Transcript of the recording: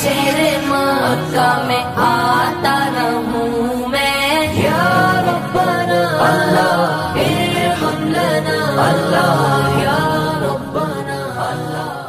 शेरे मक्का में आता रहूँ मैं। या रब्बना अल्लाह हम लना अल्लाह। या रब्बना अल्लाह।